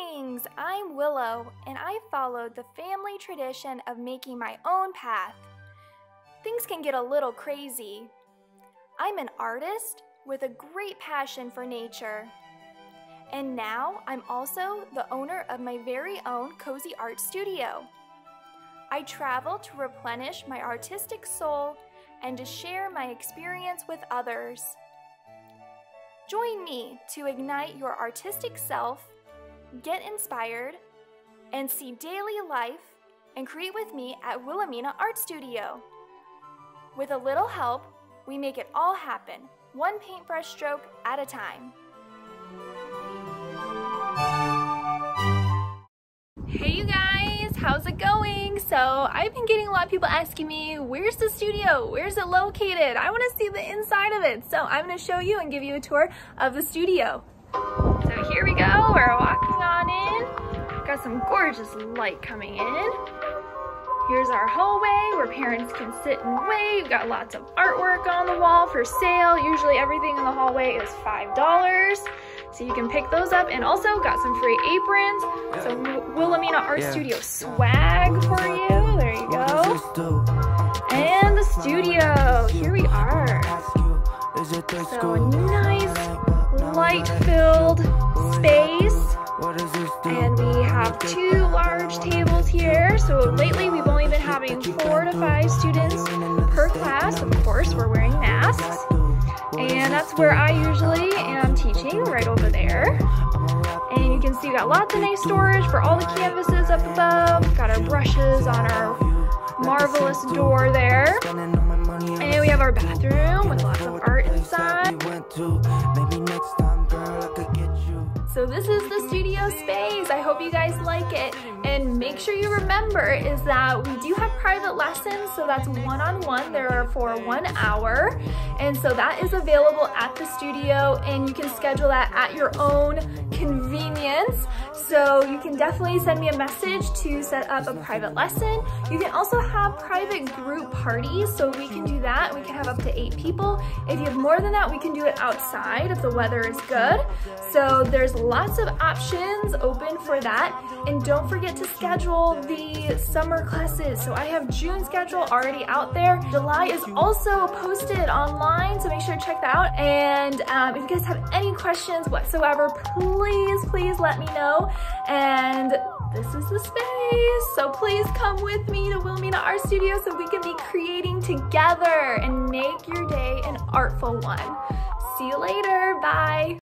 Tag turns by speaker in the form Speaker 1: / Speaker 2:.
Speaker 1: Greetings! I'm Willow, and I followed the family tradition of making my own path. Things can get a little crazy. I'm an artist with a great passion for nature. And now I'm also the owner of my very own Cozy Art Studio. I travel to replenish my artistic soul and to share my experience with others. Join me to ignite your artistic self, get inspired, and see daily life and create with me at Willomina Art Studio. With a little help, we make it all happen, one paintbrush stroke at a time. Hey you guys, how's it going? So I've been getting a lot of people asking me, where's the studio? Where's it located? I wanna see the inside of it. So I'm gonna show you and give you a tour of the studio. So here we go, we're walking on in. Got some gorgeous light coming in. Here's our hallway where parents can sit and wait. We've got lots of artwork on the wall for sale. Usually everything in the hallway is $5. So you can pick those up and also got some free aprons. So Willomina Art yeah. Studio swag for you. There you go. And the studio. Here we are. So a nice light-filled space. And we have two large tables here. So lately we've only been having four to five students per class. Of course, we're wearing masks. And that's where I usually am teaching, right over there. And you can see we got lots of nice storage for all the canvases up above. Got our brushes on our marvelous door there. And we have our bathroom with lots of art inside. So this is the studio space. I hope you guys like it. And make sure you remember is that we do have private lessons. So that's one-on-one. -on -one. They're for one hour. And so that is available at the studio and you can schedule that at your own convenience. So you can definitely send me a message to set up a private lesson. You can also have private group parties. So we can do that. We can have up to eight people. If you have more than that, we can do it outside if the weather is good. So there's lots of options open for that. And don't forget to schedule the summer classes. So I have June schedule already out there. July is also posted online, so make sure to check that out. And um, if you guys have any questions whatsoever, please, please let me know. And this is the space. So please come with me to Willomina Art Studio so we can be creating together and make your day an artful one. See you later, bye.